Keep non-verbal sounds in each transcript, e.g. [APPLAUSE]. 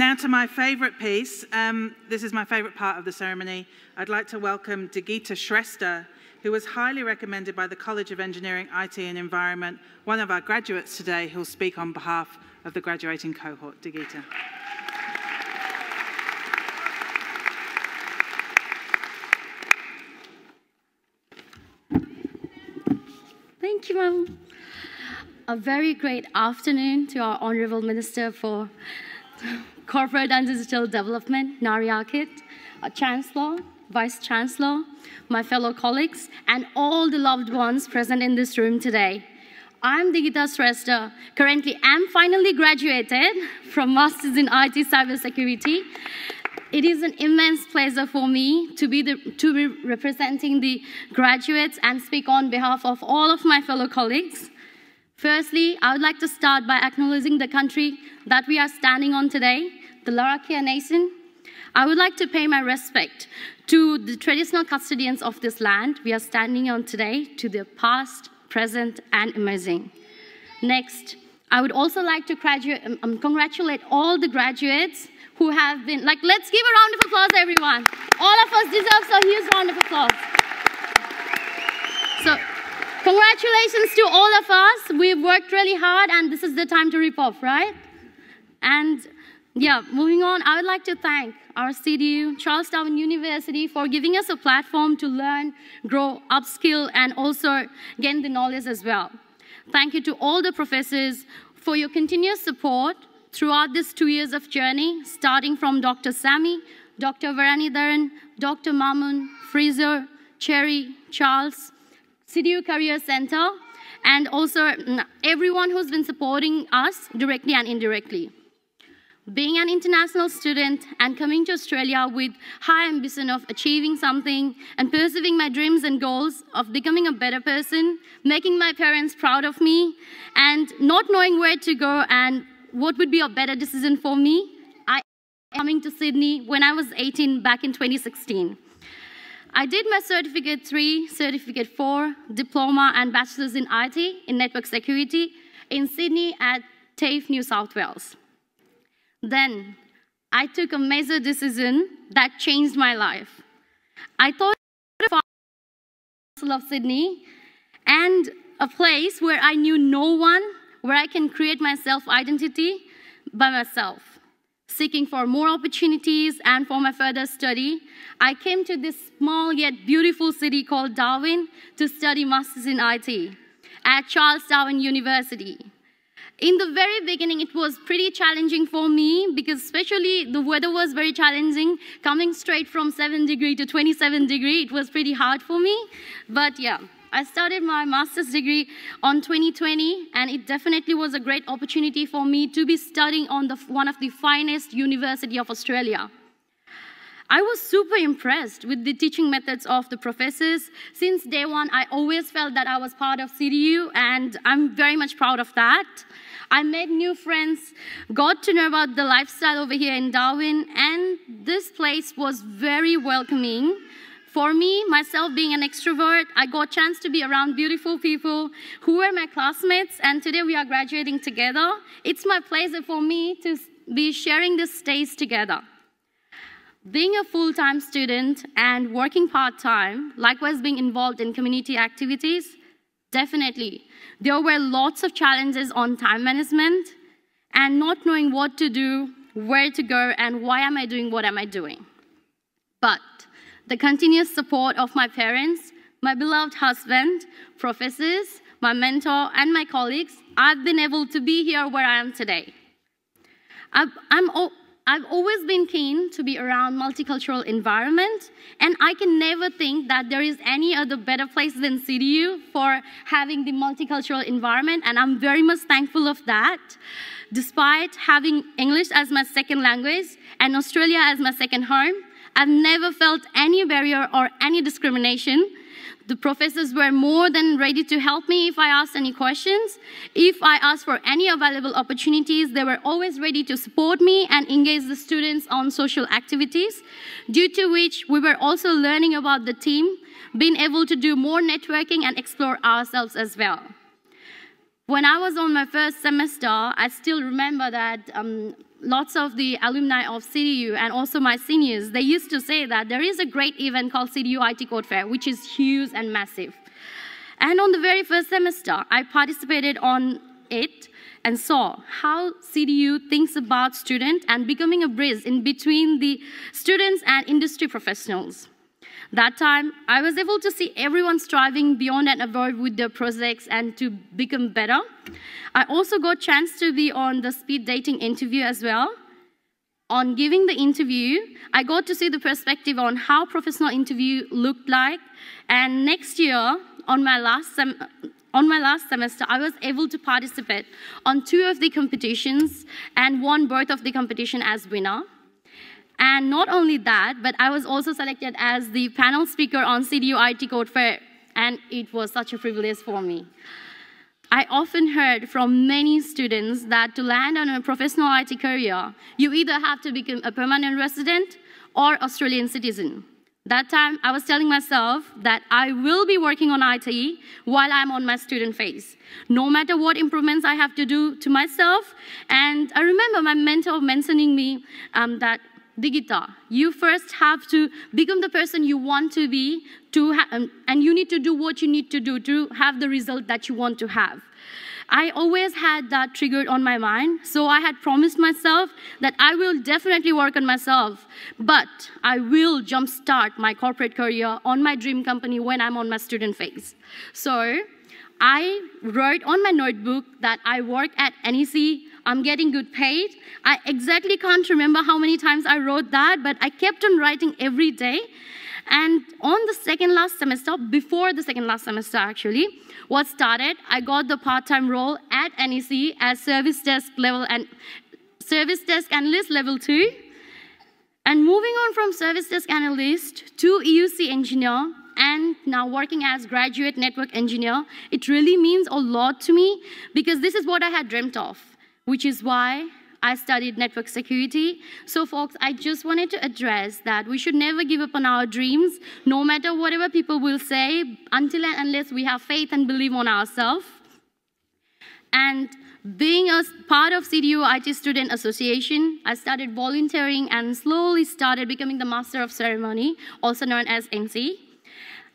Now to my favourite piece. Um, this is my favourite part of the ceremony. I'd like to welcome Digita Shrestha, who was highly recommended by the College of Engineering, IT and Environment, one of our graduates today who'll speak on behalf of the graduating cohort. Digita. Thank you, Mum. A very great afternoon to our Honorable Minister for Corporate and Digital Development, Nari Akit, our Chancellor, Vice Chancellor, my fellow colleagues, and all the loved ones present in this room today. I'm Digita Shrestha. Currently, I'm finally graduated from Masters in IT Cybersecurity. It is an immense pleasure for me to be, the, to be representing the graduates and speak on behalf of all of my fellow colleagues. Firstly, I would like to start by acknowledging the country that we are standing on today, the Larrakia Nation. I would like to pay my respect to the traditional custodians of this land we are standing on today, to the past, present, and emerging. Next, I would also like to um, um, congratulate all the graduates who have been, like, let's give a round of applause, everyone. All of us deserve a huge round of applause. Congratulations to all of us. We've worked really hard, and this is the time to rip off, right? And yeah, moving on, I would like to thank our CDU, Charles Darwin University, for giving us a platform to learn, grow, upskill, and also gain the knowledge as well. Thank you to all the professors for your continuous support throughout this two years of journey, starting from Dr. Sami, Dr. Bharanidharan, Dr. Mamun, Fraser, Cherry, Charles, CDU Career Center, and also mm, everyone who's been supporting us directly and indirectly. Being an international student and coming to Australia with high ambition of achieving something and pursuing my dreams and goals of becoming a better person, making my parents proud of me, and not knowing where to go and what would be a better decision for me? I coming to Sydney when I was 18 back in 2016. I did my Certificate 3, Certificate 4, Diploma and Bachelor's in IT in Network Security in Sydney at TAFE, New South Wales. Then I took a major decision that changed my life. I thought of Sydney and a place where I knew no one where I can create my self identity by myself. Seeking for more opportunities and for my further study, I came to this small yet beautiful city called Darwin to study Masters in IT at Charles Darwin University. In the very beginning, it was pretty challenging for me because especially the weather was very challenging. Coming straight from 7 degree to 27 degree, it was pretty hard for me. But yeah, I started my master's degree on 2020, and it definitely was a great opportunity for me to be studying on the, one of the finest university of Australia. I was super impressed with the teaching methods of the professors. Since day one, I always felt that I was part of CDU, and I'm very much proud of that. I made new friends, got to know about the lifestyle over here in Darwin, and this place was very welcoming for me, myself being an extrovert, I got a chance to be around beautiful people who were my classmates, and today we are graduating together. It's my pleasure for me to be sharing this stage together. Being a full-time student and working part-time, likewise being involved in community activities, definitely. There were lots of challenges on time management and not knowing what to do, where to go, and why am I doing what am I doing. But the continuous support of my parents, my beloved husband, professors, my mentor, and my colleagues, I've been able to be here where I am today. I've, I'm, I've always been keen to be around multicultural environment, and I can never think that there is any other better place than CDU for having the multicultural environment, and I'm very much thankful of that. Despite having English as my second language and Australia as my second home, I've never felt any barrier or any discrimination. The professors were more than ready to help me if I asked any questions. If I asked for any available opportunities, they were always ready to support me and engage the students on social activities, due to which we were also learning about the team, being able to do more networking and explore ourselves as well. When I was on my first semester, I still remember that um, lots of the alumni of CDU and also my seniors, they used to say that there is a great event called CDU IT Code Fair, which is huge and massive. And on the very first semester, I participated on it and saw how CDU thinks about students and becoming a bridge in between the students and industry professionals. That time, I was able to see everyone striving beyond and above with their projects and to become better. I also got chance to be on the speed dating interview as well. On giving the interview, I got to see the perspective on how professional interview looked like. And next year, on my last sem on my last semester, I was able to participate on two of the competitions and won both of the competition as winner. And not only that, but I was also selected as the panel speaker on CDU IT Code Fair, and it was such a privilege for me. I often heard from many students that to land on a professional IT career, you either have to become a permanent resident or Australian citizen. That time, I was telling myself that I will be working on IT while I'm on my student phase, no matter what improvements I have to do to myself. And I remember my mentor mentioning me um, that Digita. You first have to become the person you want to be, to um, and you need to do what you need to do to have the result that you want to have. I always had that triggered on my mind, so I had promised myself that I will definitely work on myself, but I will jumpstart my corporate career on my dream company when I'm on my student phase. So I wrote on my notebook that I work at NEC I'm getting good paid. I exactly can't remember how many times I wrote that, but I kept on writing every day. And on the second last semester, before the second last semester actually, what started, I got the part-time role at NEC as service desk level and service desk analyst level two. And moving on from service desk analyst to EUC engineer, and now working as graduate network engineer, it really means a lot to me because this is what I had dreamt of which is why I studied network security. So, folks, I just wanted to address that we should never give up on our dreams, no matter whatever people will say, until and unless we have faith and believe on ourselves. And being a part of CDU IT Student Association, I started volunteering and slowly started becoming the Master of Ceremony, also known as MC.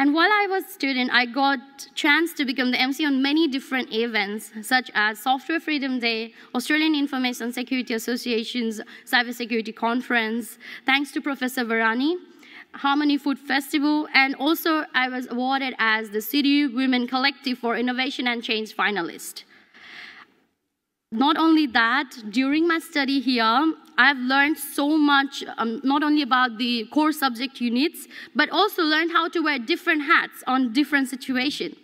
And while I was a student, I got chance to become the MC on many different events, such as Software Freedom Day, Australian Information Security Association's Cybersecurity Conference, thanks to Professor Bharani, Harmony Food Festival, and also I was awarded as the CDU Women Collective for Innovation and Change finalist. Not only that, during my study here, I've learned so much, um, not only about the core subject units, but also learned how to wear different hats on different situations,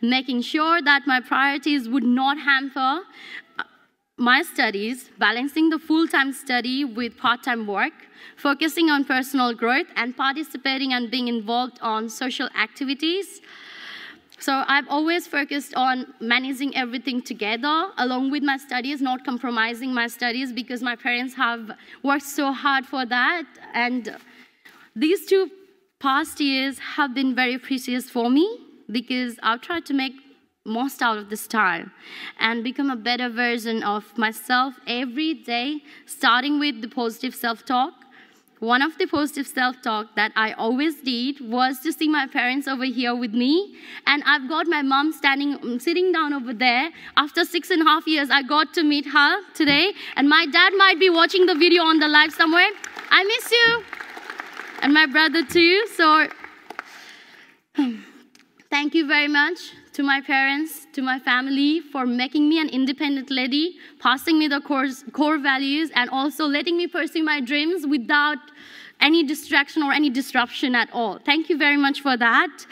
making sure that my priorities would not hamper uh, my studies, balancing the full-time study with part-time work, focusing on personal growth, and participating and being involved on social activities, so I've always focused on managing everything together along with my studies, not compromising my studies because my parents have worked so hard for that. And these two past years have been very precious for me because I've tried to make most out of this time and become a better version of myself every day, starting with the positive self talk one of the positive self-talk that I always did was to see my parents over here with me. And I've got my mom standing, sitting down over there. After six and a half years, I got to meet her today. And my dad might be watching the video on the live somewhere. I miss you. And my brother too. So [CLEARS THROAT] thank you very much to my parents, to my family for making me an independent lady, passing me the core, core values, and also letting me pursue my dreams without any distraction or any disruption at all. Thank you very much for that.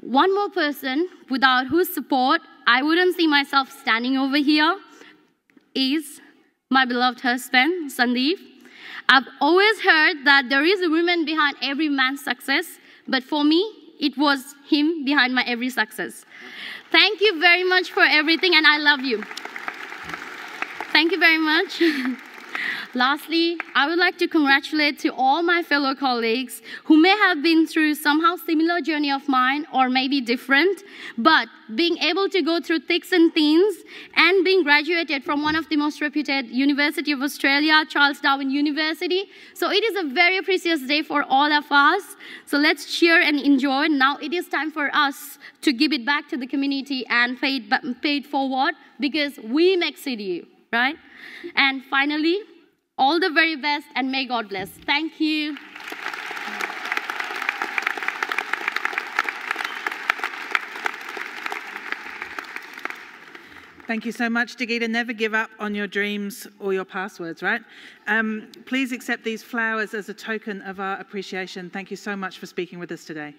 One more person without whose support I wouldn't see myself standing over here is my beloved husband, Sandeep. I've always heard that there is a woman behind every man's success, but for me, it was him behind my every success. Thank you very much for everything, and I love you. Thank you very much. [LAUGHS] Lastly, I would like to congratulate to all my fellow colleagues who may have been through somehow similar journey of mine or maybe different, but being able to go through thicks and thins and being graduated from one of the most reputed University of Australia, Charles Darwin University. So it is a very precious day for all of us. So let's cheer and enjoy. Now it is time for us to give it back to the community and pay it, pay it forward because we make CDU, right? And finally, all the very best and may God bless. Thank you. Thank you so much, Digita. Never give up on your dreams or your passwords, right? Um, please accept these flowers as a token of our appreciation. Thank you so much for speaking with us today.